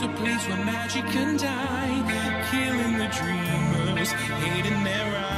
A place where magic can die, killing the dreamers, hating their eyes.